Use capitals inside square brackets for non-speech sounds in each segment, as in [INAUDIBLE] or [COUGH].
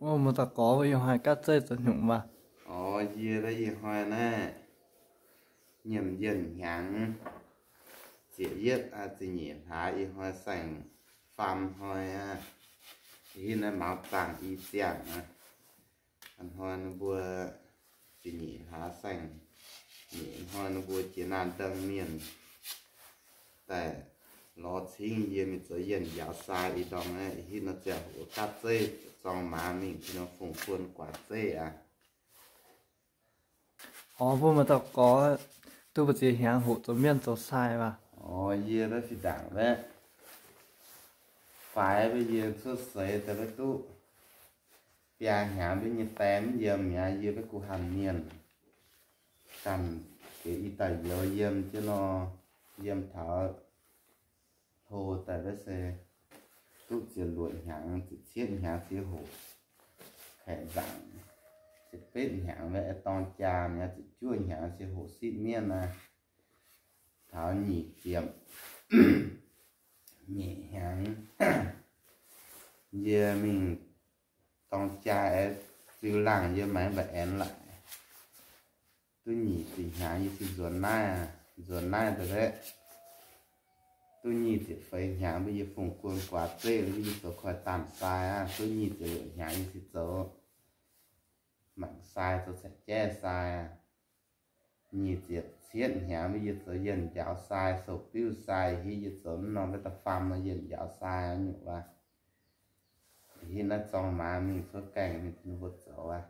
Ồ, ta có bây giờ hai cắt dây tận dụng mà Ồ, dìa là hoa nè. Nhầm dân nhắn. Chỉ giết à chỉ nhỉ hoa sành Phạm hoa à. Nó máu tàng y chẳng à. hoa nó vừa Chỉ nhỉ thả sành. Nhỉ hoa nó vừa chỉ nàn đâm miền. Tại Nó chính yên mình chỉ yên sai y đồng ấy Thì nó chả hữu cắt dây dòng má mình thì nó phồng khuôn quá dễ à. Ồ, vô mà tao có tôi bật gì hàng hộ tôi miên tôi sai mà. Ồ, dìa đó thì đẳng đấy. Phải bây giờ xuất xế tới với tụ Bia hàng bây giờ tém dầm nhà dìa với cụ hành miền. Cầm cái y tài dìa dầm chứ nó dầm thở. Hồ tại với xe Tụ chỉ luận hàng, chỉ chiên hàng, chỉ hổ Khẽ dặn Chỉ biết hàng với toàn trà mẹ chỉ chua hàng, chỉ hổ xịt miên à tháo nhị tiệm [COUGHS] nhẹ hàng. Giờ mình toàn cha ấy siêu làng giờ máy bà em lại. Tôi nhị thì hàng như thì ruột nai à. Ruột nai rồi đấy tôi nhìn thì phải nhà bây giờ phòng quân quá tê bây giờ tôi khỏi tạm sai à tôi nhìn thì nhà như thế tôi, mặn sai, tôi sẽ che sai à nhìn thì xiên nhà bây giờ tôi dần giáo sai sổ tiêu sai, khi giờ tôi nó với tập phàm nó dần giáo sai như vậy khi nó trong má mình có cảnh mình nó vượt 走啊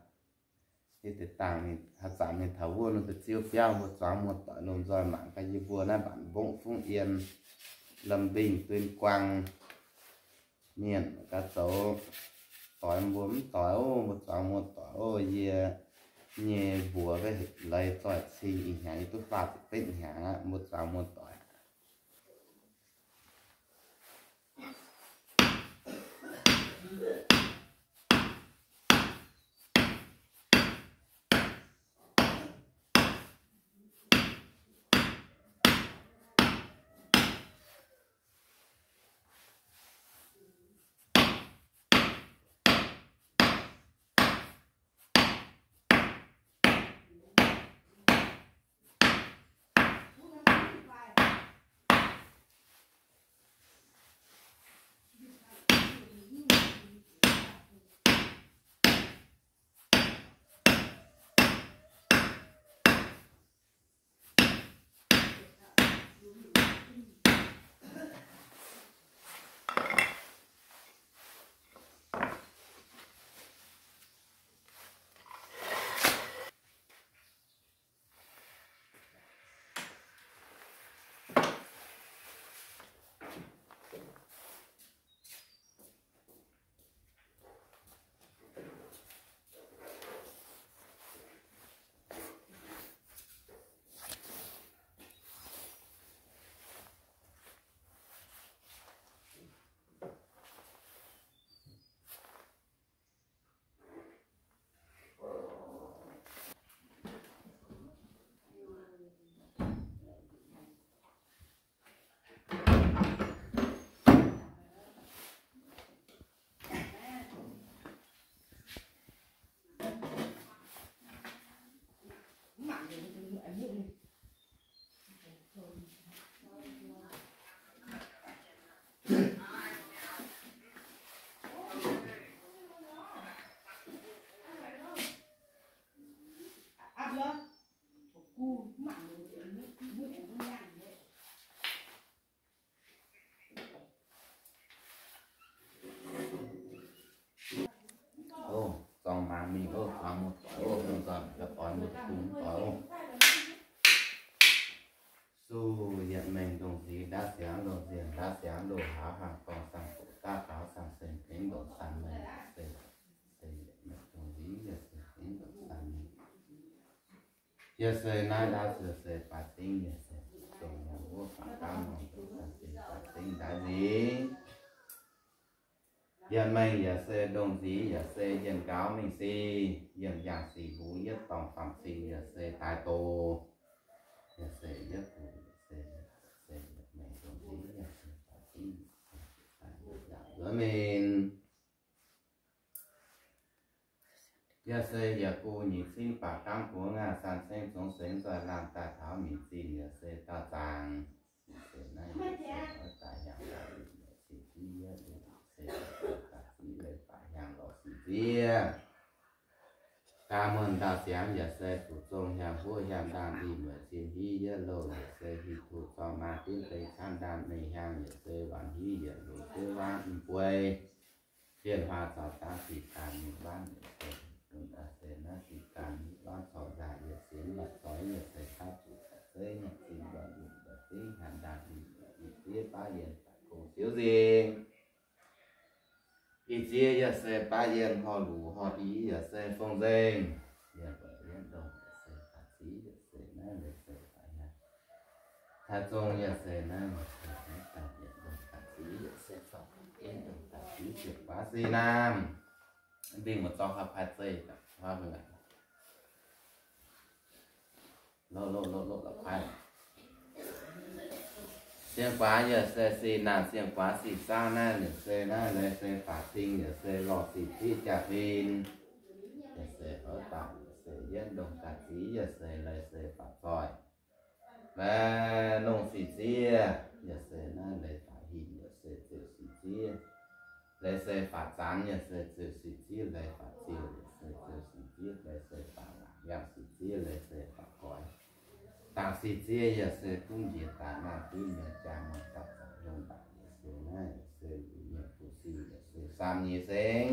thì để tàng mình, hạt giảm mình thấu vua nó tự chiêu phiao một chóng một tội lồn rồi mạng cái gì vua nó bản bỗng phung yên lâm bình tuyên quang miền Cá Sấu, tỏi muốn tỏi ô một Tỏi một tỏi ô yeah nhẹ bùa Về lấy tỏi xì ý nhà tôi phạt Tịnh nhà một Tỏi một tỏi. ô Absolutely. Yeah. Đồng sáng đồ diện đa sáng đồ há hàng còn sản phụ ta táo sản sinh kính độ sản mình sền sền mình đồng lý giờ sự kính độ sản mình giờ sự nay đã sự sự bà tinh giờ sự tổng nhà vô phải cam sản sinh bà tinh đã gì Yên mình giờ sẽ đồng dí giờ sẽ yên cáo mình si yên giảng sĩ vũ nhất tổng phẩm si giờ sẽ tài tổ giờ sẽ nhất vũ sẽ sẽ mình đồng gì giờ sẽ phải tin rồi mình giờ sẽ giờ cô nhị xin bà cam của ngà san sen sống sinh rồi làm ta thảo mỹ xin giờ sẽ ta tàng. Sẽ nay giờ sẽ ở tại nhà là sẽ chia sẽ ta chỉ lấy phải hàng lọ sẽ chia cảm ơn ta sáng giờ sẽ thủ trong hàng vô hàng đàn đi mà xin hi giờ lộ giờ sẽ hi thủ cho mà tiến tây khăn đàn này hàng giờ sẽ bản hi giờ lô sẽ hoàn quê thiên hoa tạo ta thì cảm ban giờ sẽ chúng ta sẽ nó thì cảm ban sọ giả giờ xuyến là tối giờ sẽ khá chủ sẽ nhạc xin và dụng và tiếng hàng đàn đi đi tiếp ba yên cùng xíu gì đi chia giờ xe ba yên họ lù họ ý giờ xe phong dên giờ vợ yên đồng giờ xe thả sĩ giờ xe na giờ xe phải na thả trông giờ xe na mà thả na thả yên đồng thả sĩ giờ xe phong yên đồng thả sĩ tuyệt quá si nam đi một cho hợp hai dây cả hoa vừa lại lộ lộ lộ lộ là phải 鲜花也是是那鲜花是啥呢？也是那也是法定也是老是是嘉宾，也是 ở tạm 也是 dân đồng cả chỉ 也是也是法 tội và nông sĩ chia 也是那也法 hình 也是 tự sĩ chia lấy sẽ phá chán 也是自 sĩ chia lấy phá chiều 也是自 sĩ chia lấy sẽ phá lạc 也是 chia lấy sẽ phá cõi tàng sĩ chia nhà xe cũng diệt tạ na cứ nhà cha mà tập tập trong tạ nhà xe na nhà xe nhà phụ sĩ nhà xe sam nhà xe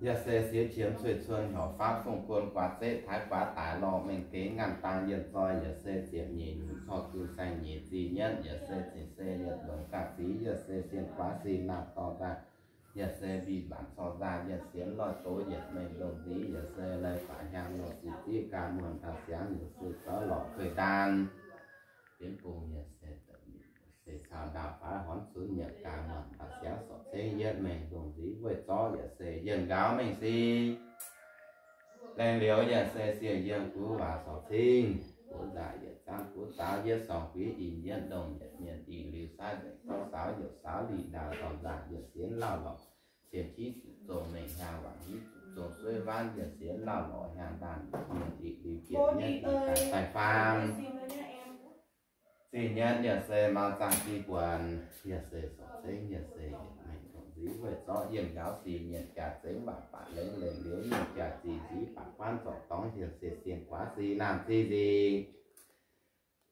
nhà xe xía chiếm xuôi xuân nhỏ pháp phong quân quá xế thái quá tải lò mình kế ngàn tăng yên soi nhà xe chiếm nhị núi cho cư xanh nhị gì nhất nhà xe chỉ xe nhật đồng cả phí nhà xe xiên quá xì nạp to ra nhà xe bị bản so ra nhà xiến lo tối nhật mình đồng tí nhà xe lấy phải hàng lò xì tí ca muôn thà sáng nhà sự có lọ khởi đàn. Tiến cùng nhà xe tự nhiên xe sao đào phá hón xuống nhật ca muôn thà sáng sọ xe nhật mình đồng tí với cho nhà xe dần gáo mình xì lên liễu nhà xe xìa dân cứu và sọ thiên của đại nhật tăng của táo nhất sòng quý in nhân đồng nhật nhận ý lưu sai để có sáu nhật sáu lì đào tỏ đại nhật xiến lao lọ chí sự tổ mình hàng và hí tổ xuôi van nhật xiến lao lọ hàng đàn nhận ý lưu kiện nhân tài tài em. xin nhân nhật xe mang sang chi quần nhật xe sọ xe nhật xe dí về gió yên giáo gì nhật cả xếm bà bà lấy lên liễu nhật cả gì dí bà quan sọ tóng hiền xe xiên quá gì làm gì gì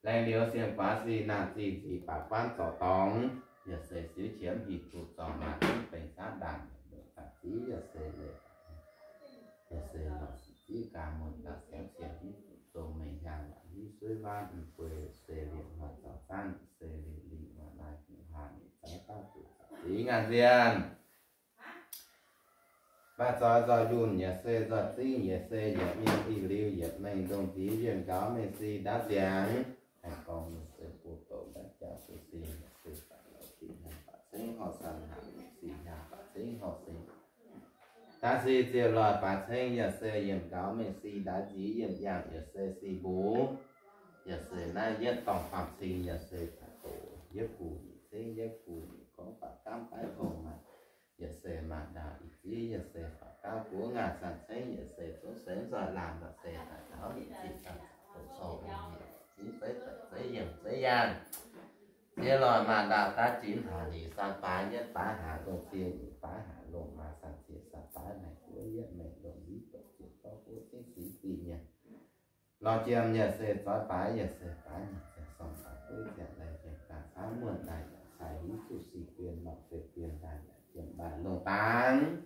lên liễu xiên quá gì làm gì gì bà quan sọ tóng nhật xe xíu chiếm hịt tụt sọ mà cũng phải sát đàn được cả tí nhật xe lệ nhật xe lọ chỉ cả một là xém xiên hít tụt sọ mình hàng là hít suối van ừ quê xe liền hoạt sọ tan xe liền lì mà lại cũng hàng trái ta tao xí ngàn diên ba cho cho yun nhà xe cho tí nhà xe nhà miên đi lưu nhà mình đồng chí viên cáo mình si đá giang thành công mình sẽ phụ tổ đã chào sự si nhà xe phải lâu thì hành bạc sinh họ sẵn hẳn si nhà bạc sinh họ sinh ta si tiêu loại bạc sinh nhà xe viên cáo mình si đá dí viên giang nhà xe si bố nhà xe na nhất tổng phạm sinh nhà xe phải tổ nhất phù nhị sinh nhất phù nhị có cam cái còn mà. Giờ xe mà đào ý chí, giờ xe phải cao của ngà sản sinh giờ xe xuống sến rồi làm và xe tại đó bị chỉ sản tổ sổ chỉ tới tới tới dần tới gian. Thế rồi mà đào ta chín hà thì san phá nhất phá hạ lông tiên phá hạ lông mà sản chia sản phá này, của nhất mình đồng ý tổ chức, có của chính sĩ gì nhỉ lo chiêm giờ xe trói phá giờ xe phá nhỉ xe xong phá với giờ này, giờ cả phá mượn này xài hí sĩ quyền lọc về bản lồng tán.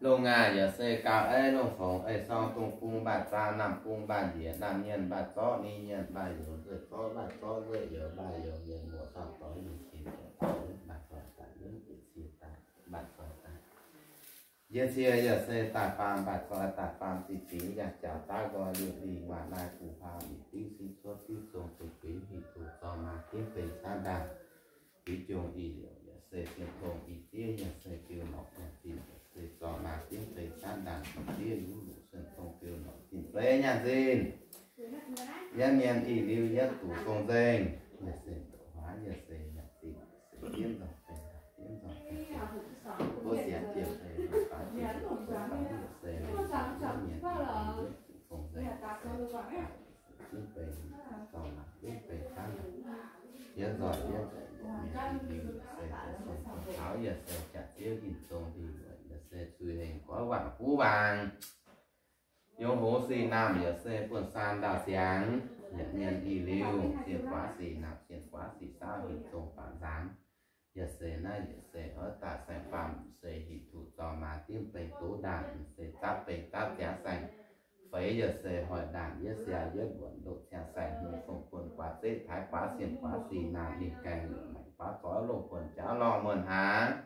Lồng ngà giờ xe cao ấy lồng phồng ấy so tung cung bạt ra nằm cung bàn dĩa nằm nhân bạt to ni nhân bài yếu rồi to bạt to rồi yếu bài yếu nhân mùa sao tối nhìn chín bạt chó tại những cái chia tại bạt chó tại giờ chia giờ xe tại phàm bạt chó tại phàm thì chính nhà chào ta gọi điện đi mà lại cụ phàm bị tí sinh xuất tí dùng thực quý bị thủ mà tiếp về xa đà ý chung ý liệu nhà xe tiền thôn ý tiêu nhà xe kêu nọc nhà tiền nhà xe mà tiếng về xa đà ý tiêu lũ lũ sân thôn kêu nọc tiền về nhà tiền nhân nhân ý lưu nhất tủ công danh nhà xe tổ hóa nhà xe nhà tiền nhà xe tiến dòng tiền tiến dòng tiền vô tiền tiền tiền giỏi biết rồi miền thì mình sẽ sẽ tháo giờ sẽ chặt chiếc hình tông thì giờ sẽ suy hình có vạn cú vàng yêu hố xì nam giờ sẽ buồn san đào sáng nhận nhân y lưu tiền quá xì nạp tiền quá xì sao hình tông phản gián giờ sẽ na giờ sẽ ở tại sản phẩm sẽ hình thủ tò mà tiêm bày tố đàn sẽ táp bày táp giá sành phải giờ sẽ hỏi đàn nhất xe nhất buồn đột xe sành hương phong quân quá tết thái quá xiêm quá xì, nà đi càng ngựa mạnh quá có lộ quần cháo lo mượn há.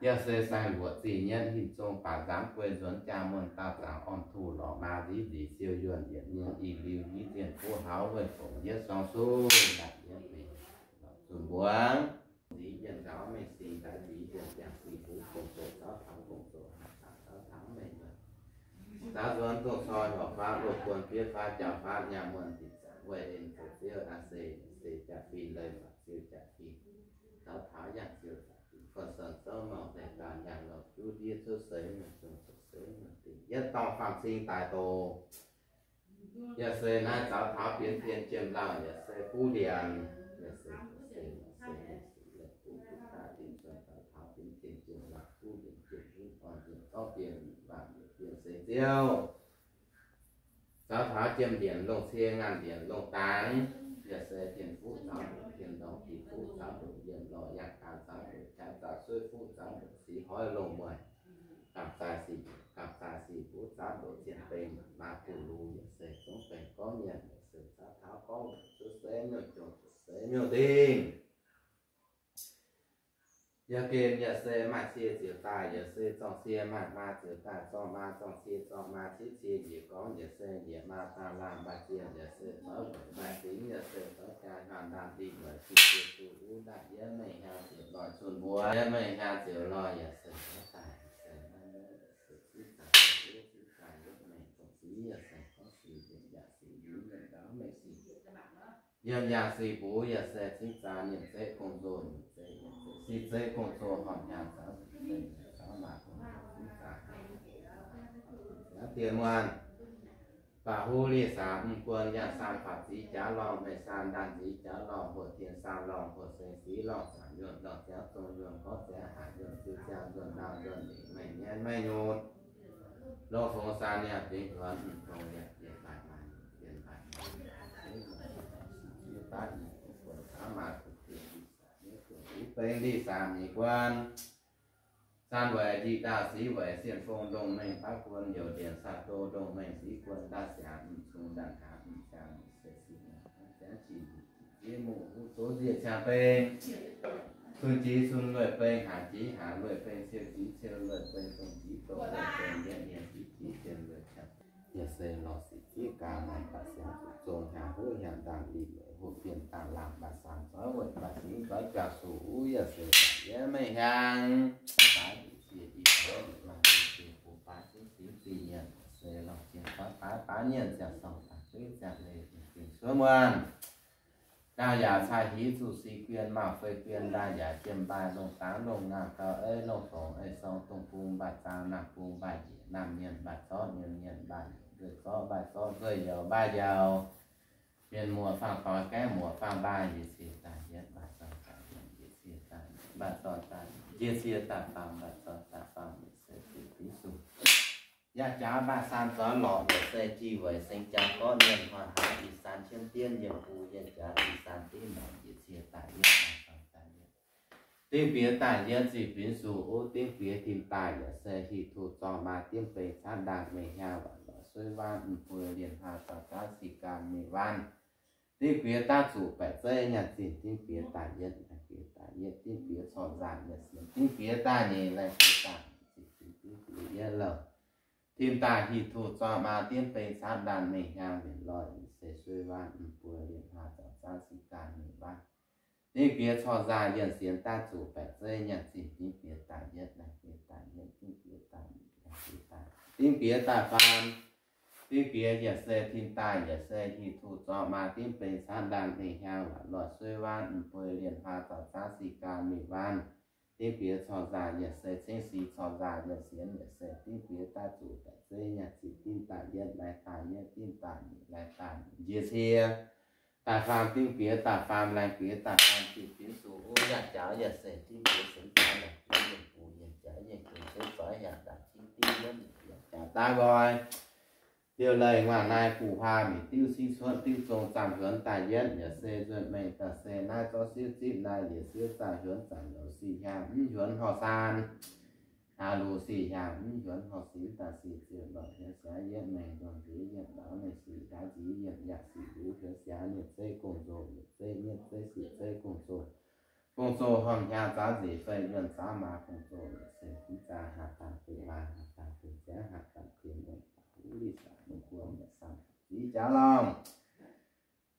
Giờ sẽ sành của tỷ nhân hình trong bà dám quê duẩn cha mượn ta giảng on thu lò ma dí dí siêu yuan điện nhiên y lưu ý tiền phô háo về phổ nhất song su. Đại nhân vì chuẩn buông. Dí nhân giáo mê xì đã dí nhân giảng xì phú phổ tổ giáo thắng cùng tổ hạ thắng thắng mê nhân ta vốn thuộc soi hoặc pháp lục quần pháp chào pháp nhà mượn đến phục siêu a sê sê chà phi lời và siêu chà phi. Tháo tháo nhạc siêu chà phi phật sần sơ màu để cả nhà lộc chú đi sơ sấy mà chúng nhất tông phạm sinh tài tổ. Yes, na giáo tháo biến thiên chiêm lao, yes, phu điền. Tiêu giáo thảo chiêm điện lông xe ngàn điện lông tán giờ xe tiền phú giáo đủ tiền đồng thì phú giáo đủ điện lò nhạc tàn giáo đủ chạm giáo xuôi phú giáo đủ xí hói lông mười. Cặp xa xì cặp xa xì phú giáo đủ tiền bình mà phù lù giờ xe cũng phải có nhận sự giáo thảo có một chút xe nhiều chỗ xe nhiều tiền ยาเกมยาเซมาเชียจิตายยาเซจองเชียมามาจิตาจองมาจองเชียจองมาชิเชียยีก้องยาเซยีมาตาลามบาเชียยาเซเปิดมาสิงยาเซเปิดการงานดามดีเหมือนสิเชียตูอู้ดัดยะไม่หาเสียลอยชนบัวยะไม่หาเสียลอยยาเซตายเซนั่นเด้อสิที่ตายรู้ที่ตายรู้ไม่ตรงสียาเซก็สียาสียืมเลยแล้วไม่สียามยาสีบูยาเซที่ตาเนี่ยเซคงโดน สิบเซกงโซคหอมยาวสามสิบเซนสามหลักสิบามแล้วเตียนวันป่าหูรีสามควรยาสามผัดสีจ้าลองไปสามด้านสีจ้าลองบทเทียนสามลองบทเสสีลองสามโยนดอกแจ้วตรงโยนก็แจ้หายโยนซื้อแจ้โยนดาวโยนนีไม่แน่นไม่โยนโลกสงสารเนี่ยเป็นเพื่อนตรงเนี่ยเปลี่ยนไปมาเปลี่ยนไปตัดอีกสามหมาก tên đi sàm nhị quan. San về di đa sĩ về xiên phong đông mệnh pháp quân nhiều điện sát tô đông mệnh sĩ quân đa xả xuống đàn hạ sang sẽ xin sẽ chỉ chỉ mù số diệt cha phê xuân chí xuân lợi phê hạ chí hạ lợi phê siêu chí siêu lợi phê xuân chí tổ lợi phê nhẹ nhẹ chí chí tiền lợi chặt nhà xe lọ sĩ chí ca này bà sẽ dùng hạ hữu hiện đàn đi lợi hộ tiền tàn làm bà sản có vậy bà chỉ có cả số giờ sẽ nhớ mấy hàng bà chỉ chỉ có mà chỉ của bà chỉ chỉ chỉ nhận sẽ lòng tiền có phá phá nhận sẽ xong bà cứ chẳng lệ tiền số muôn. Đa giả sai hí chủ si quyền mà phê quyền đa giả chiêm bài lông sáng đồng ngà tờ ơi lông sổ ơi song tùng phung bà ta nạp phung bạch nam nhận bà xót nhận nhận bà người so bà so người giàu ba giàu mùa phang có cái mùa phang ba gì xì ta nhất bà son ta gì xì ta bà son ta gì xì ta phang bà son ta phang gì xì xì tí su ya cha ba san gió lọ để xe chi với sinh cha có niên hoàn hạ đi san thiên tiên, nhiệm vụ ya cha đi san tiên mà gì xì ta nhất bà son ta nhất. Tiên phía tài nhân gì biến su ô tiên phía tìm tài ya xe hi thu cho mà tiên về sát đàn mê heo và suy van vừa liền hà sa sĩ van tiên phía ta chủ phải dây nhà gì tiên phía ta nhân là phía ta nhân tiên phía tròn giảm nhà gì tiên phía ta nhì là phía ta tiên phía yên lờ thiên ta thì thủ cho mà tiên về sát đàn mê hàng biển lợi sẽ suy van vừa điện hà sa ca sĩ ca mê van tiên phía cho giảm nhận gì ta chủ phải dây nhà gì tiên phía ta nhân là phía ta nhân tiên phía ta tài là phía ta tiên phía ta phan tiên phía giờ xe thiên tài giờ xe hi thu cho mà tiênเป็นsát đàn thì heo là lọt xuôi van vừa liền hà tạo giá sĩ ca mì van tiên phía cho ra giờ xe trên sĩ cho ra giờ xiên giờ xe tiên phía ta chủ phải dây nhà chỉ tiên tài nhân lại tài nhân tiên tài lại tài giờ xe tại phàm tiêu phía tại phàm lại phía tại phàm tiêu phía số ô dạ cháu dạ sẽ tiêu phía sớm cháu là phía dạ phụ dạ cháu dạ cùng sẽ phải dạ đạt chi tiêu đó dạ cháu ta gọi tiêu lời mà nay phù hòa mi tiêu sinh xuân, tiêu trồng giảm hướng tài nhân nhà xe rồi mình ta xe nay cho siêu chip nay để siêu tài hướng giảm đầu xì hàng hướng họ san. Hà lù xì hàng hướng họ xí ta xì chiều bảo thế xã dân mình đoàn thế dân đó này xì cá chí dân nhạc xì vũ thế xã nhiệt dây cùng rồi nhiệt dây nhiệt dây xì dây cùng rồi cùng rồi hồng nhà giá gì phải nhân giá mà, cùng rồi nhiệt chúng ta ra hạ tàng tự là hạ tàng tự giá, hạ tàng tiền lý xã đồng quân nhiệt sang chí trả lòng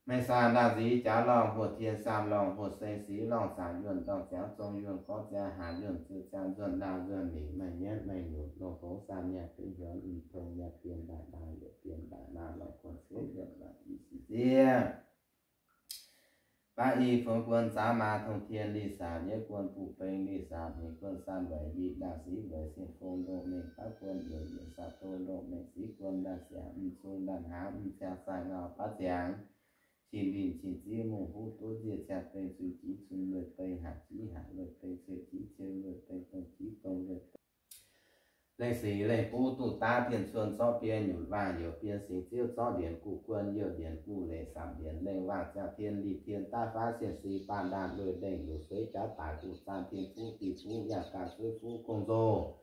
mẹ sa là dí trả lòng hồ thiên sam lòng hồ xây xí lòng xả dường đồng chéo trong dường có cha hà dường chư cha dường đa dường mỹ mày nhất mày nhụt lô phố sa nhà tự yuan ý thông nhà tiền đại đại địa tiền đại nam lòng quân xế dường đại ý sĩ riêng ba y phương quân giá ma thông thiên ly xả nhớ quân phụ phênh ly xả thì quân san bảy y đa sĩ bảy xin phong độ mình các quân yếu diễn sa tôn độ mình sĩ quân đa xả âm xuân đàn há âm cha sai ngao phát giáng chỉ bình chỉ chỉ mù hú tố diệt chặt tây suy trí xuân lượt tây hạ trí hạ lượt tây suy trí chơi lượt tây tông trí công lượt lệ sĩ lệ bố tụ ta tiền xuân so biên nhủ và nhiều biên sinh tiêu so điển cụ quân nhiều điển cụ lệ sản điển lệ và cha thiên lý thiên ta phá xiển sĩ bàn đàn lười đỉnh lục suy trả tài cụ san thiên phú tỷ phú nhà cả suy phú công dô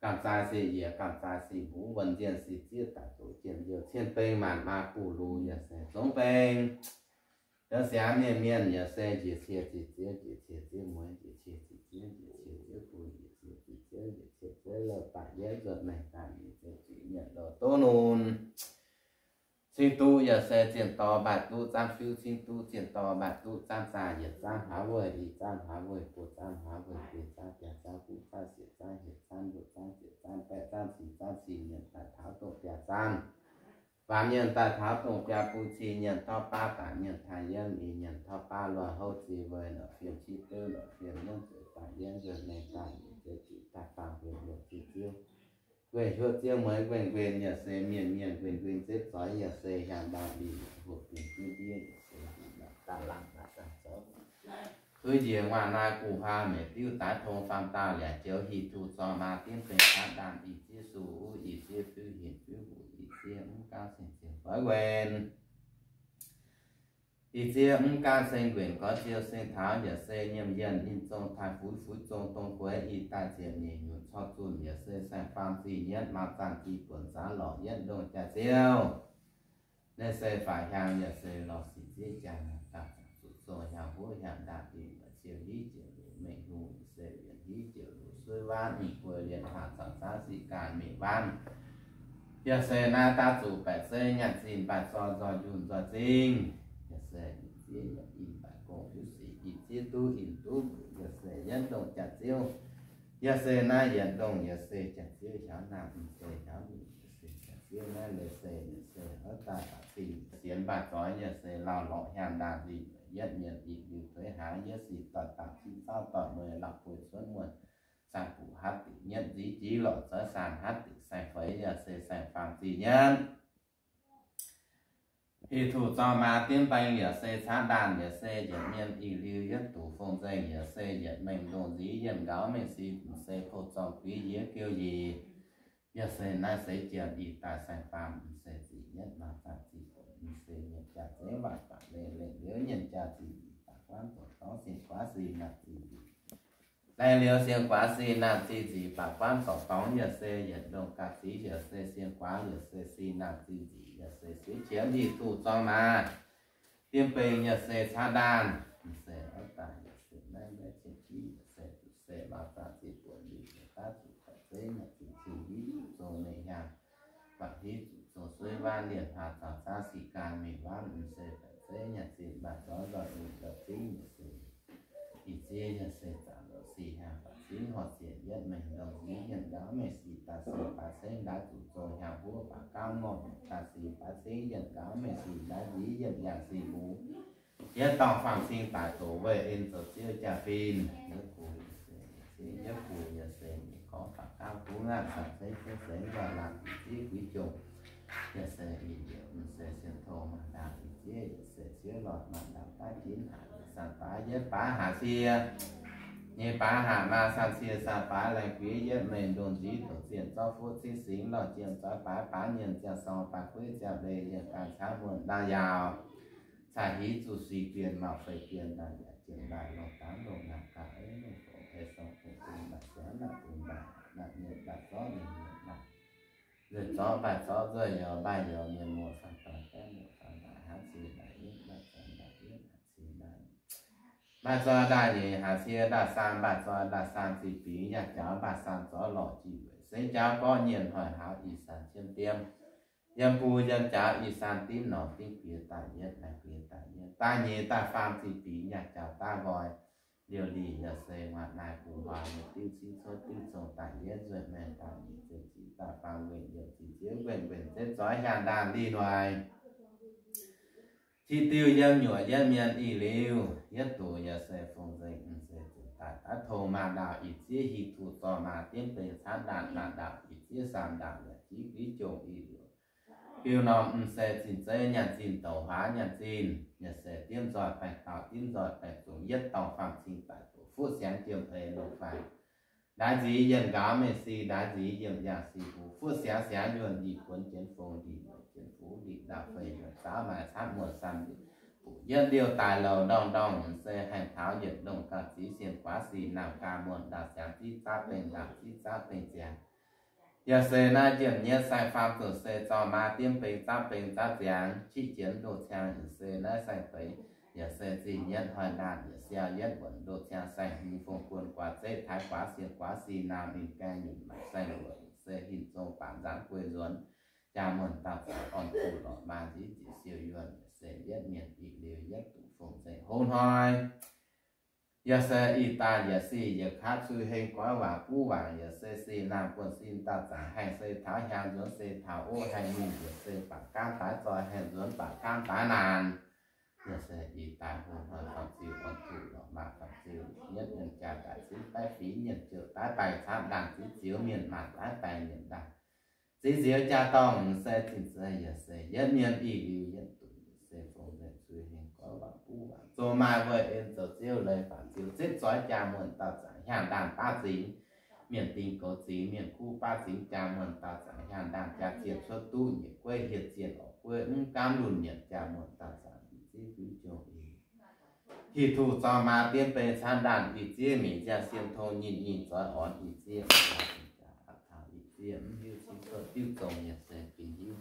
cảm gia sĩ ye cảm gia sĩ vũ vân diện sĩ chia tại tổ chiến nhiều thiên tây màn ma cụ lù nhà sẽ giống bên đó sẽ miền miền nhà sẽ chỉ chia chỉ chia chỉ chia chia mỗi chỉ chia chỉ chia chỉ chia chỉ chia chỉ xin tu giờ sẽ triển to bát tu tam phiêu xin tu triển to bát tu tam xà nhiệt tam hóa vời thì tam hóa vời của tam hóa vời tiền tam tiền tam phụ tam diệt tam hiệt tam vượt tam diệt tam bẹ tam xì tam xì nhận tại tháo tổ tiền tam và nhận tại tháo tổ tiền phụ chi nhận to ba tả nhận thái nhân ý nhận to ba loài hậu chi vời nợ phiền chi tư nợ phiền nhân sự tả nhân rồi này tả để chỉ tại phạm về được chỉ tiêu. Về hứa tiêu mới quyền quyền nhà xe, miền miền quyền quyền xếp giói nhà xe hàng đạo bị hụt tiền chi tiêu nhà xe bị ta lặng ta ta sớm cứ gì ngoài na cụ ha mẹ tiêu tái thông phạm ta lẻ chéo hi thu cho ma tiên phê khá đàn, ý chia số ý chia tư hiện tư vụ ý chia ứng cao sinh tiền phải quên ý chia ứng cao sinh quyền có chiêu sinh tháo nhờ xe nhâm dân in trong thái phú phú trong tông quế y ta triển nhị nhuận cho chun nhờ xe sang phạm gì nhất mà tăng kỳ quần giá lọ nhất đông trà chiêu nên xe phải hàng nhờ xe lọ xì chia chàng tạp tạc rồi nhà vô hàng đạt thì và chiều lý chiều đủ mệnh hù xe viện lý chiều đủ xuôi văn ỉ quê liền hạ sản giá dị cản mị văn nhờ xe na ta chủ bạch xe nhặt xin bạch so do dùn do dinh giờ xe chia nhặt in bạch cổ hữu sĩ tu tu chặt chiêu giờ xe na hiện động giờ chặt chiêu cháu nam xe cháu nữ xe chặt chiêu na lệ xe lệ xe ở tại thì xiên bạch có giờ xe lao lọ hàng đạt gì nhất nhận ý điều thuế há nhất sĩ tọt tạp chi sao tọt mười lọc hồi xuân muộn sàn phụ hát tỷ nhân dí chí lộ sở sàn hát tỷ sai phấy giờ xê sai gì nhân ý thủ cho mà tiên bay giờ xê xá đàn giờ xê giờ nhân ý lưu nhất thủ phong dây giờ xê giờ mình đồ dí giờ gáo mình xí xê phô cho quý dĩa kêu gì. Giờ xê na xê chuyện ý ta sai phạm xê gì nhất mà phạm gì xê nhận chả thế vài phạm lệ lệ nhớ nhận cha thì tạ quan tổ đó xin quá gì nạp đại liêu xiên quá si nam si gì bà quan tổ phóng nhờ xe nhờ đồng cả sĩ nhờ xe xiên quá nhờ xe si nam si gì nhờ xe sĩ chiếm gì tụ cho mà tiêm bề nhờ xe xa đàn xe ở tại nhờ xe này nhờ xe chi nhờ xe tụ xe bà ta gì của đi nhờ ta tụ phải xe nhờ chỉ chỉ ví dụ rồi này nhà và ví dụ rồi xuôi van liền hạ thảo ta sĩ càng mì van xe sẽ nhờ xịn bà chó rồi ủ đập tí nhặt xịn thì chia nhặt xịn tạo độ xì hà bà xí họ xịn mình đồng ý nhận đó mẹ xì ta xì bà sĩ đã tụ rồi nhà vua bà cao ngọt ta xì bà sĩ nhận đó mẹ xì đã dí nhận nhà xì bú nhất tỏ phạm sinh tại tổ về in tổ chia trà phim nhất cù nhớ nhất cù nhặt xịn có bà cao cú là sản xí xí xí và làm trí quý trùng giờ sẽ ý điều mình sẽ xem thô mà đạo vị trí giờ sẽ chứa lọt mà đạo tá chín hạ san phá nhất phá hạ xia như phá hà ma san xia sa phá là quý yết mền đồn trí tổ diện cho phút chi xính lọt diện cho phá phá nhân cho sau phá quý cho bề hiện càng khá muộn đa giàu xả hí chủ suy quyền mà phải quyền đa giả tiền đại lọt tám lộ nạp cả ấy lộ phổ hệ sau phổ cùng bạch xé nạp cùng bạch nạp nhiệt bạch gió đình nhiệt bạch rồi gió bạc gió rồi nhờ bài nhờ nhiệt mùa sản phẩm cái nữa phần đại hát xì đại yết bạch phần đại yết hát xì đại bà cho đại thì hà xia đại san, bà cho đại san xì phí nhà cháu bà san cho lọ chỉ vậy sinh cháu có nhiên hỏi hảo ý sản chiêm tiêm. Dân phu dân cháu ý sản tím nọ tím phía tại nhất là phía tại nhất. Ta nhé ta phàm xì phí nhà cháu ta gọi. Điều gì nhà xe ngoại này cũng hòa một tiêu chí số tiêu số tại nhất rồi mẹ tại nhất rồi chỉ, ta phàm nguyện nhiều chỉ, chiếu nguyện nguyện chết giói nhàn đàn đi đoài chi tiêu dân nhỏ dân miền y liu nhất tù giờ xe phong dây ứng xe tự tại ta thô mà đạo ít chí, hì thủ tò mà tiên bình sát đạn là đạo ít chí sàm đạo là chí quý chồng y liu Kiều nó ứng xe xin dây nhận xin tàu hóa nhận xin nhật xe tiêm giỏi phải tạo tiêm giỏi phải xuống nhất tàu phạm xin tại tổ phút sáng chiều thầy lục phải đã dĩ dân gáo mê si đã dĩ dân dạng si phú phút sáng sáng nhuận dị cuốn chiến phong dị nội chiến phú đi đạo phê nhuận giáo mà sát mùa xăm đi. Phụ dân điều tài lầu đong đong xe hành tháo nhiệt đồng cả trí xiên quá xì nằm ca muộn đạo sáng trí ta tình đạo trí ta tình chàng giờ xe na diện nhé sai pháp tử xe cho ma tiêm bình ta bình ta giang chi chiến đồ trang xe na sai phế, giờ xe gì nhân hoàn đàn giờ xe nhất vẫn đồ trang sai. Hình phong quân quá dễ thái quá xiên quá xì nam hình ca nhìn mặt sai lửa xe hình trong bản gián quê ruốn chào mừng tạo sẽ còn thủ lọ ba dĩ chỉ siêu yuan sẽ nhất miền bị liều nhất tụ phong sẽ hôn hoi giờ sẽ y ta giờ si giờ khác suy hay quá và cú và giờ sẽ si nam quân xin ta giả hay sẽ tháo hàng dưỡng sẽ tháo ô hay nhìn giờ sẽ bạc cam tái rồi hay dưỡng bạc cam tái nàn giờ sẽ y ta hôn hoi phạm siêu còn thủ lọ ba phạm siêu nhất nhân trà đại sĩ tái phí nhận trợ tái bài sát đàn sứ chiếu miền mạn tái bài miền đàn dĩ diệu cha tông sẽ thịnh sẽ giờ sẽ nhất nhân y lưu nhất tụ sẽ phong dễ suy hình quá và cú và 做 mai với em tổ chiêu lời phản chiếu chết giỏi cha mượn tạo giải hàng đàn ba dính miền tình có gì miền khu ba dính cha mượn tạo giải hàng đàn cha triệt xuất tu nhiệt quê hiệt triệt ở quê ứng cam lùn nhận cha mượn tạo giải chi quý châu ý thì thủ cho mà tiên bề san đàn thì chia mình cha xiêm thô nhìn nhìn giỏi ổn thì chia ý chia như xin cơ tiêu cầu nhà xe bình yêu.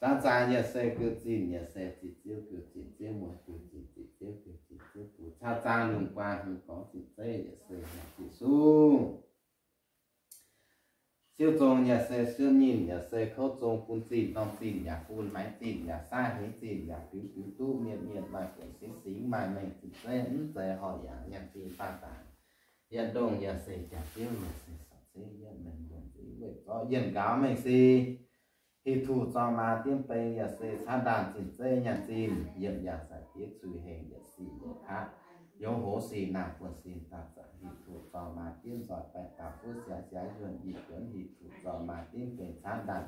Ta ra nhà xe cứ tiền nhà xe chỉ tiêu cứ chỉ tiêu một, cứ chỉ chỉ tiêu cứ chỉ tiêu cứ cha cha lùng qua, không có chỉ tê nhà xe là chỉ su siêu trông nhà xe siêu nhìn, nhà xe khâu trông phun tiền đồng tiền nhà phun máy tiền nhà xa hết tiền nhà cứu cứu tu miền miền mà cũng xí xí, mà mình chỉ xe ứng xe hỏi, nhà nhà tiền ba tàng nhà đông nhà xe, nhà tiêu nhà xe sắp mình buồn dĩ vậy có cáo mình xí thì thủ cho mà tiêm bê nhà xe xa đàn chín xe nhà xin dân nhà giải tiết suy hình nhà xí nhà khác. Yếu hố xì nạp của xin tạp sẽ dạ. hì thủ cho mà tiêm giỏi tại tạp phước sẽ xá yuan hì tuấn. Hì thủ cho mà tiêm bền sát đàn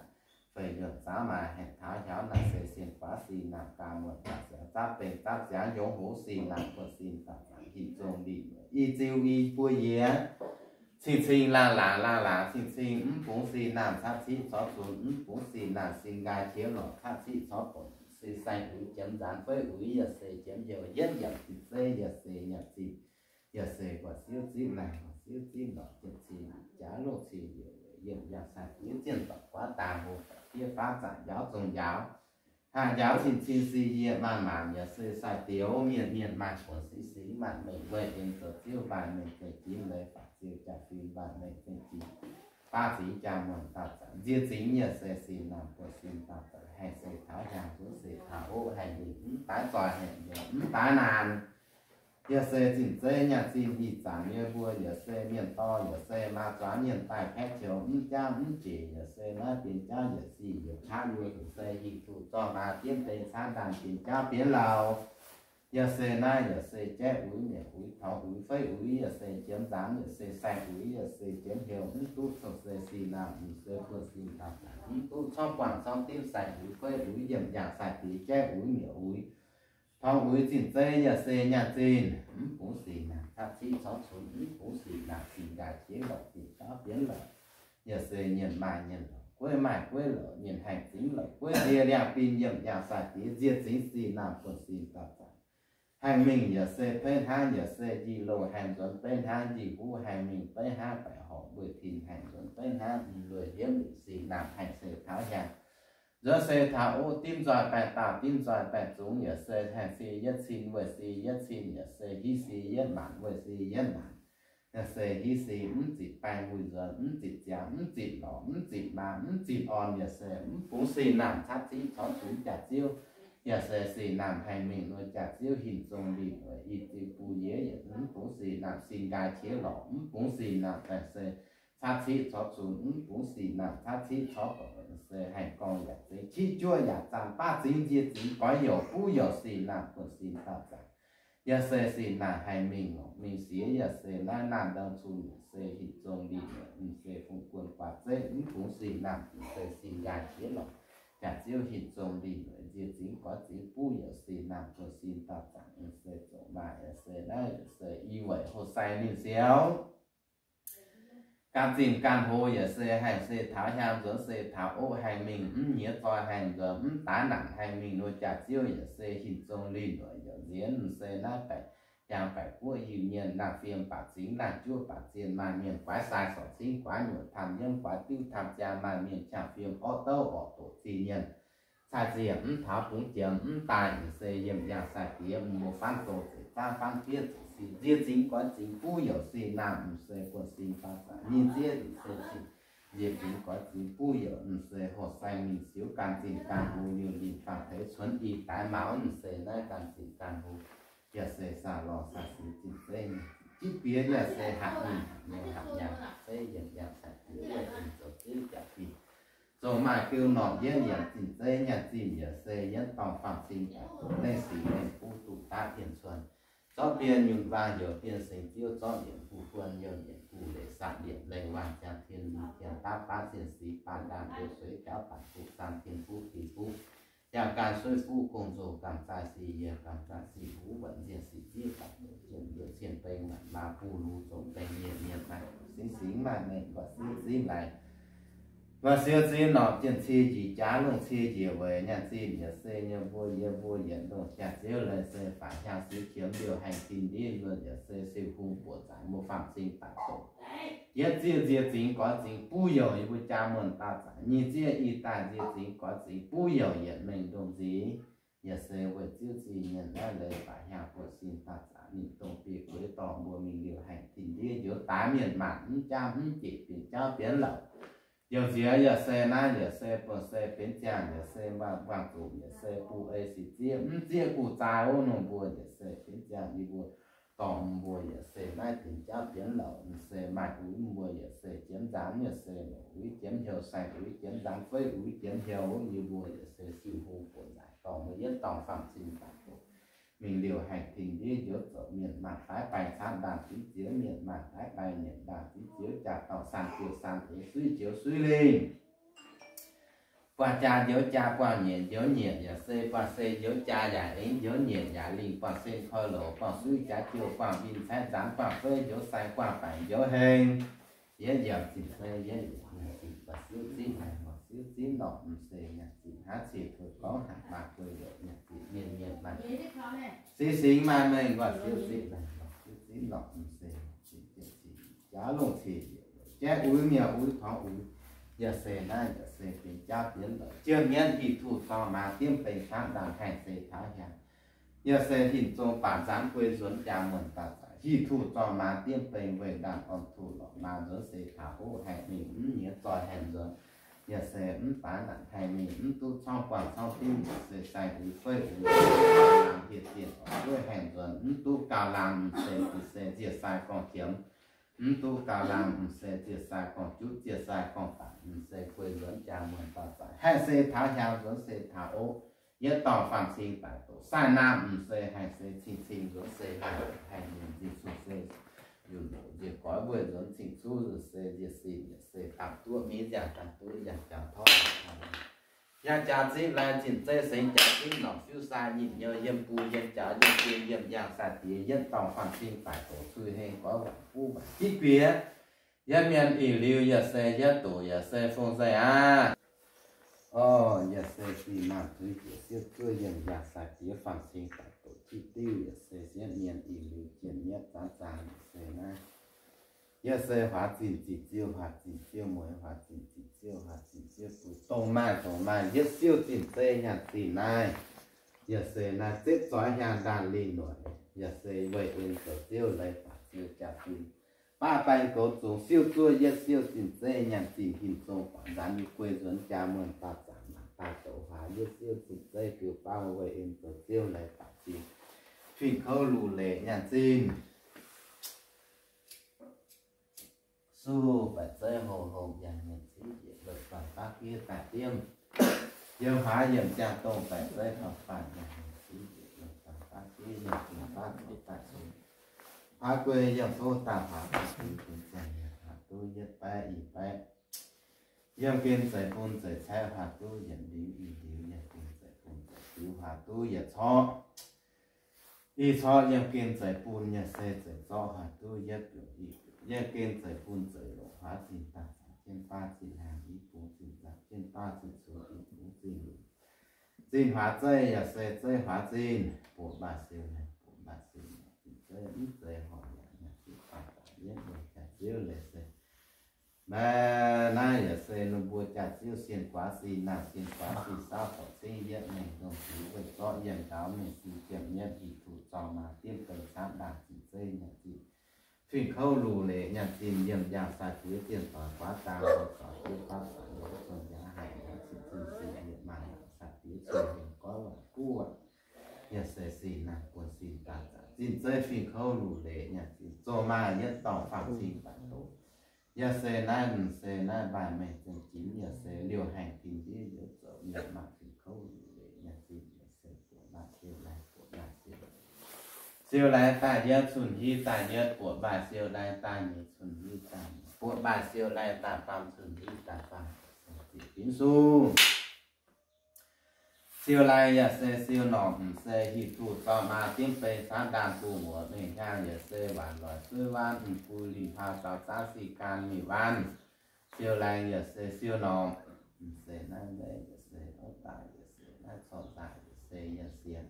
phải được giá mà hẹn tháo héo là sẽ xin quá xì nạp ca một tạp sẽ tạp bền tạp giá yếu hố xì nạp của xin tạp giả dạ. hì trông đi y tiêu y bùa yế xin xin la la la la, xin xin ứng phú xin làm sát xí xó xuống ứng phú xin là xin gai chiếu lọ sát xí xó bổn xin xanh ủi chấm dán với ủi giờ xê chấm giờ nhất nhập xì xê, giờ xê nhập xì giờ xê quả xíu xí này, quả xíu xí lọ chấm xì giá lô xì, giờ giờ giờ sạch những chân tập quá tà hồ kia phát 展 giáo 宗 giáo. Giả giáo xin xin xì giờ mà mà, giờ xê sai tiếu miền miền mà của xí xí mà mình về đến sở tiêu bài mình phải chín lấy phát tiêu trả phim bản lệ phải chỉ ba chỉ cha mòn tạo sản diệt chính nhờ xe xin làm của xin tạo sản hay xe tháo hàng của xe tháo ô hay gì tái tòa hay gì tái nàn giờ xe chỉnh dây nhà xin thì giảm như vua giờ xe miền to giờ xe ma xóa miền tài phép chiều ứng cha ứng chỉ giờ xe ma tiền cha giờ gì giờ khác nuôi của xe hình thủ cho mà tiên tên sang đàn tiền cha biến lào giờ xe na giờ xe che úi nhà úi thọ úi phế úi, giờ xe chém dán giờ xe sai úi, giờ xe chém hiệu úi tu sau xe xì nam úi xe phơ xì nam úi tu xong quảng xong tim sai úi phế úi, dầm dạng sai tí che úi nhà úi. Thọ úi xin xe giờ xe nhà chỉnh úi xì nam thắt chi sáu xuống. Úi xì nam xì gà chế lọc thì có biến lợi giờ xe nhận bài nhận quê mãi quê lỡ nhìn hành chính lợi quê địa đẹp pin, dầm dạng sai tí diệt chính xì nam phơ xì nam hàng mình giờ xe bên hai giờ xe gì lô hàng tuần bên hai, gì vũ hàng mình bên hai, phải họ bởi thìn hàng tuần bên hai người hiếm bị xì làm hàng xe tháo hàng giờ xe tháo, ô tim rồi bài tạo tim rồi bài xuống giờ xe hàng xì nhất xin, vừa xì nhất xin giờ xe hi xì nhất bản, vừa xì nhất bản. Giờ xe hi xì ứng chỉ bài vui giờ ứng chỉ giá ứng chỉ lỏ ứng chỉ bà ứng chỉ on giờ xe ứng phú xì làm sát sĩ, chó chú, chả chiêu nhà sẽ xì làm hay mình nuôi chặt diêu hình trong đi ở y tiêu bù dễ vậy cũng cũng xì làm xin gai chế lọ cũng xì làm tại sẽ phát thị cho chúng cũng xì làm phát thị cho sẽ hành công vậy sẽ chi chua ya giảm ba chính diệt chính có nhiều bù nhiều xì làm cũng xì tạo ra nhà sẽ xì làm hay mình mình xí nhà sẽ là làm đâu chung sẽ hình trong đi mình sẽ không quân quạt dễ cũng xì làm sẽ xì gai chế lọ cả chiều hình trồng đi với diệt chính có chỉ bu yếu xì nam của xin tập chẳng yếu xì chỗ bài yếu xì đây yếu xì y vậy hồ say nên xéo càng tìm càng hồ yếu xì hành xì tháo hàm dưỡng xì tháo ô hành mình ấm nhớ toi hành gớm tá nặng hành mình nuôi trả chiều yếu xì hình trồng đi với yếu diễn xì nát phải chẳng phải cua hiểu nhân là phiền, bạc chính là chua bạc tiền mà miền quá sai, sỏ sinh quá nhuận tham nhân quá tiêu, tham gia mà miền chẳng phiền ô tô bỏ tổ chi nhân sai diệm, tháo tướng chiếm tài xây hiểm nhà sai kiếm một phan tổ sẽ ta phan tiết sĩ riêng chính có chính phu, hiểu sĩ làm sẽ của sinh phan xã nhìn riêng sẽ chính diệp chính có chính phu, hiểu sẽ hồ sai, mình xíu càng tình càng vô nhiều liền phản thế, xuân, y, tái, máu sẽ nơi càng tình càng vô ควายสายสอดสิงควายหนวดทำยังควายติ้วทำจามาเมียนชาเฟียงออโต้ออกตัวจีเนียน sai diệm thảo cũng chiếm tài xây dựng nhà sai diệm một phan tổ thì ta phan tiết thì diệt chính có chính phu hiểu gì làm xây của xin phát sản nhìn diệt thì xây chính diệt chính có chính phu hiểu xây hồ sai mình xíu càng chính càng hù nhiều liền phản thế xuân y tái máu xây nơi càng chính càng hù giờ xây xa lò xa xí chính xây chỉ biết là xây hạ mình nhưng hạ nhà xây dựng nhà sai diệm để mình tổ chức trả phí rồi mà kêu nọ dễ nhận chỉ dễ nhận chỉ nhờ xe nhân tòng phạm sinh cả nên sĩ nên phu tụ ta thiền xuân cho biên nhung và hiểu biên sinh tiêu cho điểm phu quân nhờ điểm phu để sạc điện lệnh hoàn chẳng thiên lý thiền ta ba thiền sĩ ba đàn đối suối kéo bản phụ tam thiên phu kỳ phu nhà cài xuôi phu cùng dù cảm tài sĩ hiền cảm tài sĩ phú vận diệt sĩ chi càng được diện được diện tây mặt mà phu lưu tổng tây nhiệt nhiệt này xính xính mà mệnh và xính xính này và xưa xưa nó chân xưa chỉ trả luôn xưa chỉ về nhà xưa nhà xưa nhà vô nhà vô nhận đồng chả xưa là xưa phải nhà xưa kiếm điều hành tin đi rồi nhà xưa xưa không của giải một phạm sinh tại tổ nhà xưa chia chính có chính bu yếu như với cha mình ta giải nhà xưa y ta chia chính có chính bu yếu nhận mình đồng gì nhà xưa về xưa xưa nhà ra lời phải nhà của xin ta giải mình tổng bị với tỏ mùa mình điều hành tin đi giữa tá miền mạn cha chỉ tiền cho biến lậu giờ gì giờ xe na giờ xe bờ xe bến chàng giờ xe vàng vàng tủ giờ xe bu ấy xì chia um chia cụ tài ô nó bùa giờ xe bến chàng đi bùa tòm bùa giờ xe na tiền cha tiền lậu xe mai úi bùa giờ xe chém dám giờ xe úi chém hiệu sai úi chém dám phơi úi chém hiệu như bùa giờ xe siêu hùng của giải tòm mới nhất tòm phạm sinh phạm mình điều hành tình đi giữa ở miền mặt thái bài san đàn chính chiếu miền mặt thái bài miền đàn chính chiếu trà tàu sàn chiều sàn thế suy chiếu suy lên qua cha dấu cha qua nhiệt dấu nhiệt giả xê qua xê dấu cha giả ấy dấu nhiệt giả linh qua xê khơi lỗ qua suy cha chiều qua vin thái gián qua phê dấu sai qua phải dấu hên dễ dở chỉ phê dễ dở chỉ và xíu xíu này hoặc xíu xíu nọ xê nhà chỉ hát chỉ thôi có hạt bạc cười được nhà miền miền bạc xí xí mà mình và xíu xí này. Xíu xí nọ xê chỉ chỉ chỉ giá lông thì chế úi mía úi khó úi. Giờ xê na giờ xê tiền cha tiền lợi chưa nhân thì thủ to mà tiêm bề khác đàn hành xê thái hàng giờ xê hình trong bản gián quê xuống cha mừng ta giải hi thủ to mà tiêm bề về đàn on thủ lọ mà giờ xê thả hô hành mình nhớ cho hành rồi giờ sẽ ứng phá đạn thầy mình ứng tu sau quả sau tim. Sẽ xài thứ phơi làm hiện diện ở đuôi hẻm dần ứng tu cả làm sẽ sẽ diệt xài còn kiếm. Ứng tu cả làm sẽ diệt xài còn chút diệt xài còn phản. Sẽ quê lớn cha mượn tỏ giải hai xe tháo heo lớn xe tháo ố nhớ tỏ phản xì tại tổ sai nam. Sẽ hai xe chi chi lớn xe hai thành hai gì xuống xe có vừa dẫn chỉnh su rồi xê gì xì gì xê tạm tua mỹ giả tạm tua giả giả thoát nhà cha chỉ là chỉnh tê sinh cha chỉ nọ phiêu xa nhìn nhờ yếm bù yếm cha yếm tiền yếm giang xa tía yếm tòng phạm sinh tại tổ suy hên có vật chi yếm miền ỉ yếm yếm tổ yếm phong xê à Ờ, giờ sẽ thì mà tôi chỉ sẽ cơ hiện giả sa tía phạm sinh tiêu ya sẽ sẽ niên ỉ lưu triển nhất giá giá sẽ na ya sẽ hóa trình chỉ tiêu hóa trình tiêu mới hóa trình chỉ tiêu hóa trình tiêu cứ tông mai tông mai ya siêu trình tê nhà tỷ này ya sẽ na tiếp giỏi nhà đàn lì nổi ya sẽ vậy yên sở tiêu lấy hóa tiêu trả tiền ba bài cổ tổ siêu chua ya siêu trình tê nhà tỷ hình trong quản đàn như quê dẫn cha mượn ta giảm ta tổ hóa ya siêu trình tê cứ bao vậy yên sở tiêu lấy hóa tiêu phim khơ lù lệ nhà tin su và chơi hồ hồ nhà nhà sĩ diện được và bác kia tại tiêm giờ hóa dầm cha tôn phải chơi học phản nhà nhà sĩ diện được và bác kia nhà nhà bác kia tại xuống hóa quê dần thô tà hóa và kia cùng dàn nhà hạ tu nhất ba y ba dần kiên giải phun giải xe hạ tu dần điếu y điếu nhà kiên giải phun giải điếu hạ tu dần cho 一朝要见在半日世在早下都一表一要见在半在落下见大见八见 hàng 一不见大见八见出一不见见 hóa dây là sẽ dây hóa dây bộ bà siêu này bộ bà siêu này. Dây ít dây họ là nhà chị bà bà biết được cả dây là sẽ ba nay là xe nó bùa chặt siêu xiên quá gì nào xiên quá gì sao phải xây hiện mình đồng chí về rõ dần cáo mình xin kiểm nhận thì thủ trò mà tiếp cận sáng đạt chỉ xây nhà chị. Phình khâu lù lệ, nhà tìm nhiệm nhà xài quý tiền tỏa quá cao và có tiêu pháp sở hữu còn giá hải nhà chị chị chị hiện mà sạc tí chị hình có là cua. Nhà xe xin là của xin cả xin chơi phình khâu lù lệ, nhà chị. Cho mà nhất tỏ phạm xin bản giờ nhà sẽ nai đừng sẽ nai bài mẹ chân chín giờ sẽ điều hành tìm dễ dễ dỡ nhạc mặt thì khâu để lệ nhạc tìm nhà sẽ của bà siêu lại của bà siêu siêu lai ta nhớ xuân hi ta nhớ của bà siêu lai ta nhớ xuân hi ta của bà siêu lai ta phạm xuân hi ta phạm kính su siêu lai ya se siêu nọ se hi tu to ma tiếng pe sa đàn tu mùa mình nhang ya se bản loại sư van phu li pha sa sa si can mi van siêu lai ya se siêu nọ se na le ya se ở tại ya se na so tại ya se ya xiên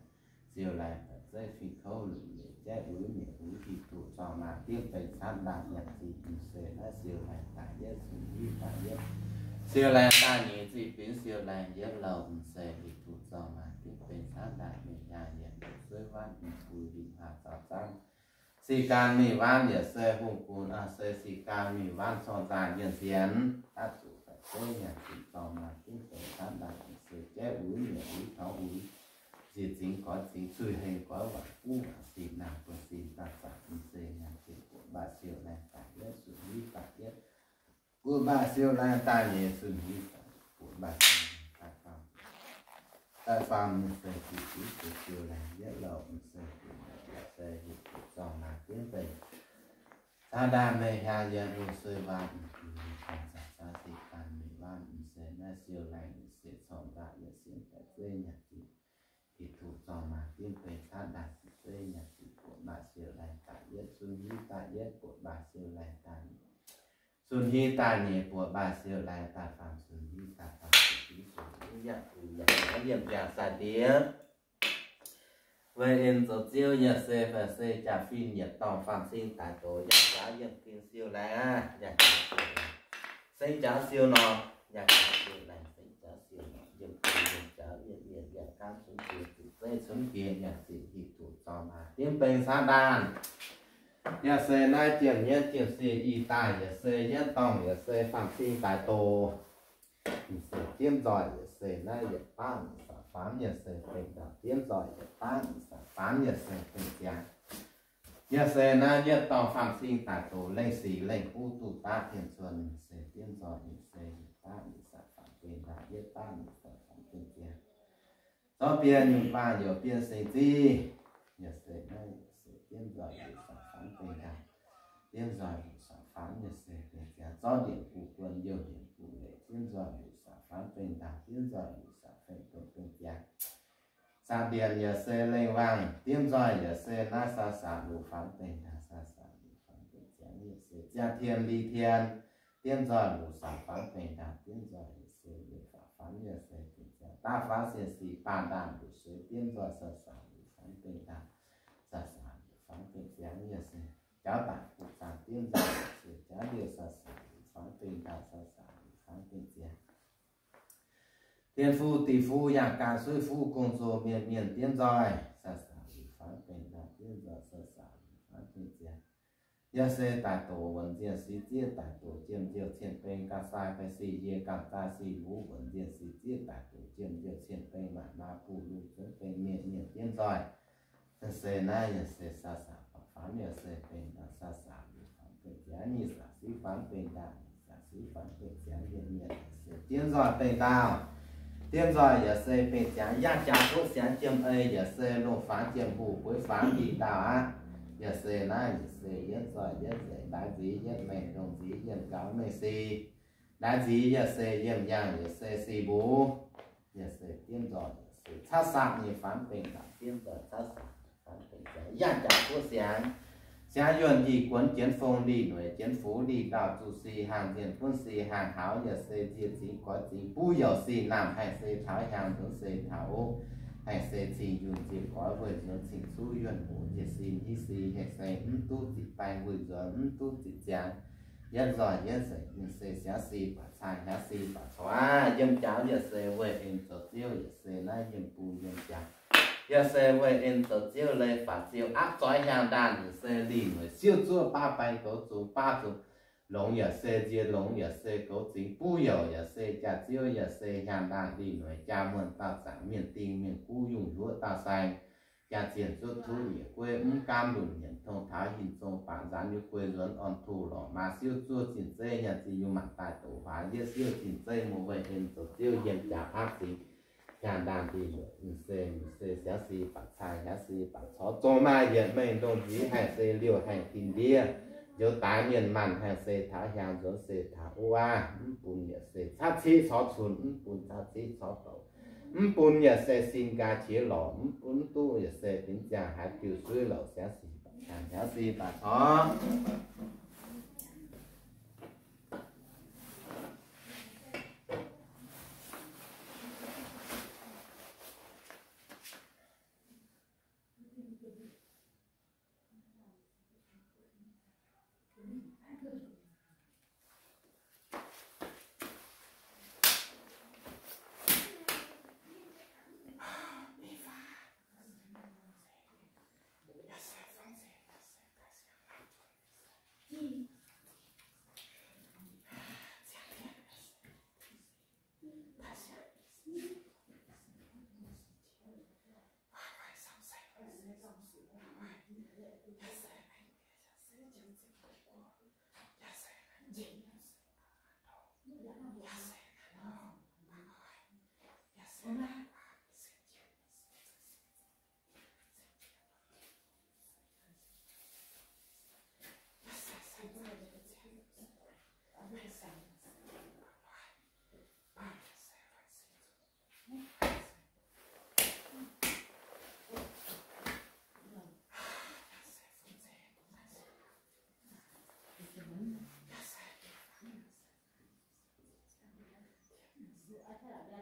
siêu lai sẽ phi khâu lũ lệ che ứ nhẹ ứ thì tụ to mà tiếp pe sát đàn, nhật thì thì sẽ siêu lai tại nhất sự ta tại nhất siêu lai ta nhẹ thì biến siêu lại nhất lầu sẽ thì tụ cho mà tiếp về sát đạn nhẹ nhà nhẹ sơ văn nhẹ cùi đi hạ tạo tăng si ca mi van nhẹ sơ hùng cùn à sơ si ca mi van so ta nhẹ xiên ta tụ phải sơ nhẹ thì cho mà tiếp về sát đạn nhẹ sơ che ứ nhẹ ứ tháo ứ chỉ chính có chính suy hình có và u và xì nào của xì ta phải đi xê nhà xì của bà siêu này tại nhất sự lý tại nhất của bà siêu này ta nhẹ sự lý tại của bà siêu tại phòng tại phòng mình sẽ chỉ chỉ của siêu này nhất lậu mình sẽ của mình sẽ hiện của dòng là tiến về ta đam mê ha dân u sư ba mình thì mình ra thì mình mình sẽ na siêu này sẽ sống ra để xin tại quê nhà chị. Thì thủ mà tiến về ta đạt tê nhà của bà siêu lại tại yết xuân hi tại yết của bà siêu lại tại xuân hi tại nhẹ của bà siêu lại tại phạm, xuân hi tại phạm xuân hi điểm giả xa tía về in tổ chiêu nhật xe và xe trả phim nhật tòng phạm sinh tại tổ nhật giá nhật kinh siêu lại à nhật sinh trả siêu nọ nhật siêu này sinh trả siêu nọ nhật kinh trả nhật nhật nhật cam xuống kiệt dây xuống kiệt nhật sĩ thì thủ cho mà tiếng bên xa đàn nhà xe nai triển nhân triển sĩ y tài nhà xe nhân tòng nhà xe phạm sinh tại tổ xe tiêm giỏi xe nai nhà tăng sa phán nhà xe tình đạo tiên giỏi nhà tăng sa phán nhà xe tình giang nhà xe na nhất tòng phạm sinh tại tổ lệnh sĩ lệnh khu tụ ta thiền xuân xe tiêm giỏi nhà xe ta nhà sa phán tình đạo nhất ta sa phán phạm tình do biên nhưng ba giờ biên sinh gì giờ sẽ đây sẽ biên rồi để sản phán tình cảm tiên rồi để sản phán giờ sẽ để giá do điện phụ quân giờ điện phụ lệ biên rồi để sản phán tình cảm biên rồi để sản phán tình tình giá sa điện giờ xe lên vàng biên rồi giờ xe na sa sa đủ phán tình cảm sa sa đủ phán tình giá giờ xe gia thiên ly thiên biên rồi đủ sản phán tình cảm biên rồi để sẽ để phán giờ sẽ ta phá sẽ sĩ bàn đàn của suy rồi do sở đủ phán tình đàn sở đủ phán tình giáng như xe cháu tặng của sản tiên do sự cháu điều sở đủ phán tình đàn sở sở phán tình giáng tiên phu tỷ phu nhà cả suy phu cùng rồi miền miền tiên rồi sa sở phán tình là tiên do sa sở phán tình giáng ya se tại tổ vấn diện sĩ chia tại tổ chiêm diệu thiên bên ca sai phải sĩ ye cảm ta sĩ vũ vấn diện sĩ chia tại tổ chiêm diệu thiên bên mà na phu lu chân bên miền miền tiên rồi ya se na ya se sa sa phán ya se bên là sa sa phán bên giá ni sa sĩ phán bên là sa sĩ phán bên giá miền miền tiên rồi bên tao tiên rồi ya se bên giá ya cha thuốc sáng chiêm a ya se lô phá chiêm hủ với phá gì tao á giờ xe là giờ xe nhất rồi nhất dễ đá dí nhất mẹ đồng dí nhân cáo mẹ si đá dí giờ xe dầm yang giờ xe si bố giờ xe tiên rồi giờ xe sát sạc như phán bình cả tiên rồi sát sạc phán bình cả yang trả số sáng sáng yuan gì quân chiến phong đi nội chiến phú đi đạo chủ si hàng tiền quân si hàng hảo giờ xe chia chỉ có chỉ bu dầu si làm hay xe thảo hàng tướng xe thảo hay sẽ chỉ dùng chỉ có vừa nhớ chính su yuan hủ chỉ xin ý sĩ hay sẽ ứng tu chỉ bài vừa giờ ứng tu chỉ chàng nhất rồi nhất sẽ nhưng sẽ sẽ si và sai sẽ si và xóa dâm cháu giờ sẽ về hình tổ tiêu giờ sẽ là dân bù dân chàng giờ sẽ về in tổ tiêu lên phạt tiêu áp trói hàng đàn giờ sẽ lì người siêu chua ba bài tổ chủ ba chủ龙也是接龙也是狗子不有也是家只有也是向当地内家门大上面地面雇佣若大山家建筑土也归唔甘论人通他hình中bản gián như quê lớn on thủ lọ mà siêu chua chỉnh dây nhà chỉ dùng mặt tài tổ hóa như siêu chỉnh dây một vậy hình tổ tiêu hiện trả áp gì nhà đàn thì mình xe, mình sẽ xì bạc xài sẽ xì bạc chó cho mai hiện mình đồng chí hay xe liều hành tình địa giờ tá miền mặn ha xe thả hàng giờ xe thả wa bun nhà xe sát chi so chuồn bun sát chi so tàu bun nhà xe sin ga chế lo bun tu nhà xe tính ja ha tiêu suy lo sẽ si ha sẽ si ba Gracias.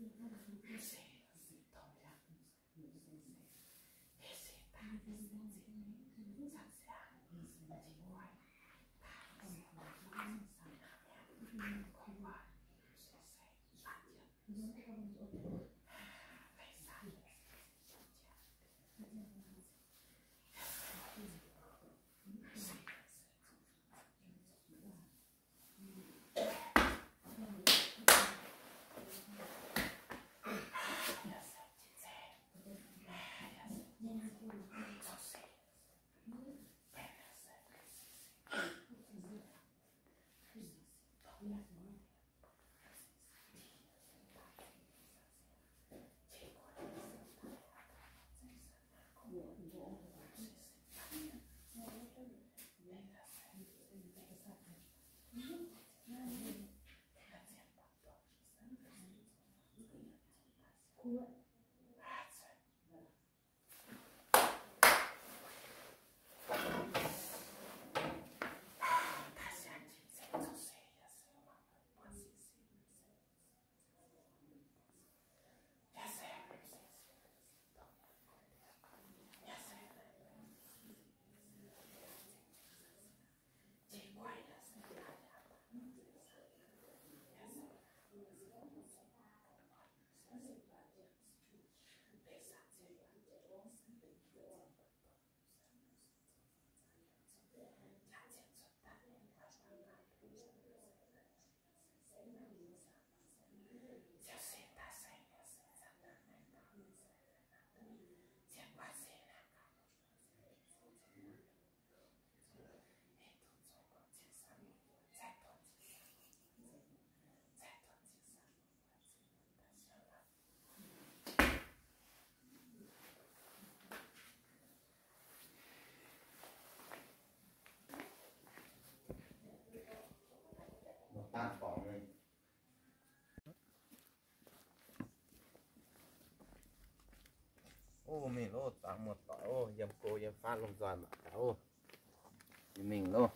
Cho tan ô mình lô tặng một tỏi ô dầm cô dầm pha lông giòn mà cả ô. Thì mình lô